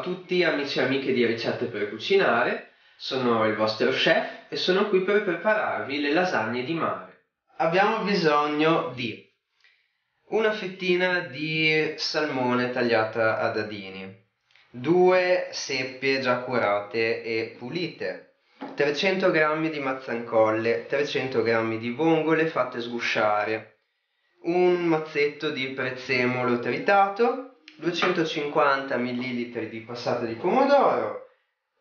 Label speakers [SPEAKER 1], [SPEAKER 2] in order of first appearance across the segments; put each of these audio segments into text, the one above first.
[SPEAKER 1] tutti amici e amiche di Ricette per Cucinare, sono il vostro chef e sono qui per prepararvi le lasagne di mare. Abbiamo bisogno di una fettina di salmone tagliata a dadini, due seppie già curate e pulite, 300 g di mazzancolle, 300 g di vongole fatte sgusciare, un mazzetto di prezzemolo tritato, 250 ml di passata di pomodoro,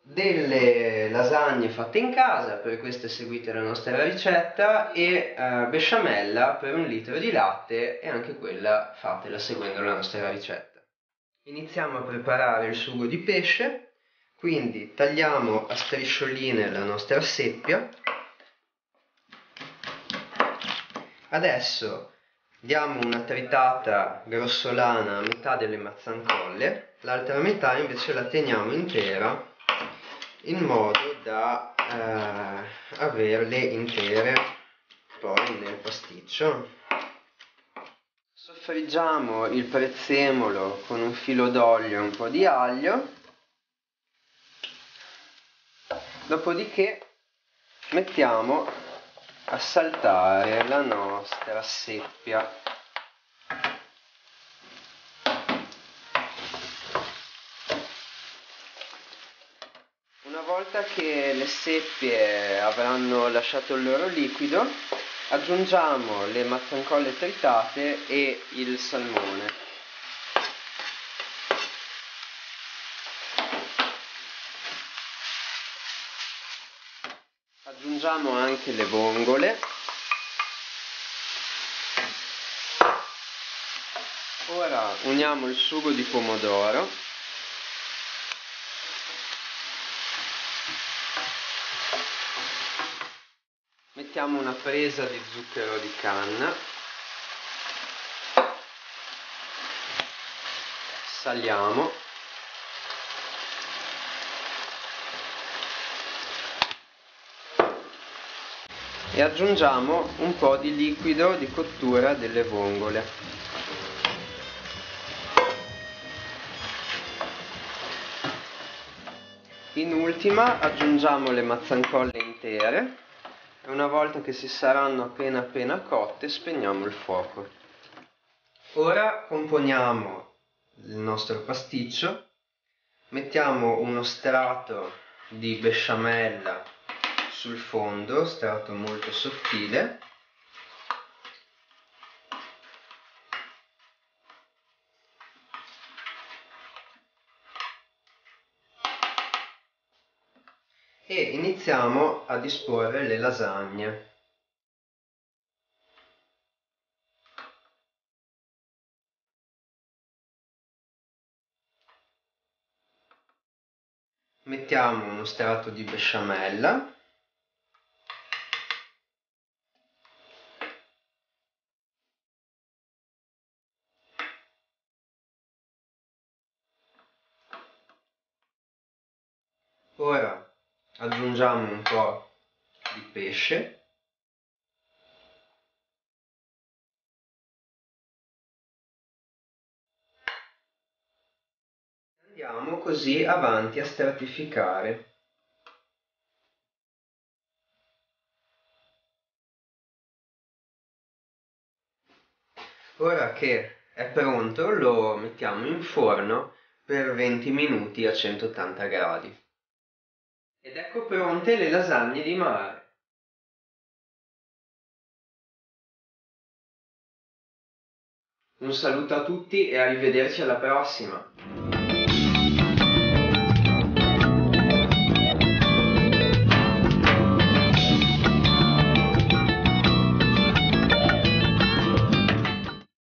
[SPEAKER 1] delle lasagne fatte in casa, per queste seguite la nostra ricetta, e eh, besciamella per un litro di latte e anche quella fatela seguendo la nostra ricetta. Iniziamo a preparare il sugo di pesce, quindi tagliamo a striscioline la nostra seppia. Adesso diamo una tritata grossolana a metà delle mazzancolle, l'altra metà invece la teniamo intera in modo da eh, averle intere poi nel pasticcio. Soffriggiamo il prezzemolo con un filo d'olio e un po' di aglio, dopodiché mettiamo a saltare la nostra seppia. Una volta che le seppie avranno lasciato il loro liquido aggiungiamo le mazzancolle tritate e il salmone aggiungiamo anche le vongole. Ora uniamo il sugo di pomodoro. Mettiamo una presa di zucchero di canna. Saliamo e aggiungiamo un po' di liquido di cottura delle vongole. In ultima aggiungiamo le mazzancolle intere e una volta che si saranno appena appena cotte spegniamo il fuoco. Ora componiamo il nostro pasticcio mettiamo uno strato di besciamella sul fondo, strato molto sottile. E iniziamo a disporre le lasagne. mettiamo uno strato di besciamella ora aggiungiamo un po' di pesce. Andiamo così avanti a stratificare. Ora che è pronto lo mettiamo in forno per 20 minuti a 180 gradi ed ecco pronte le lasagne di mare. Un saluto a tutti e arrivederci alla prossima!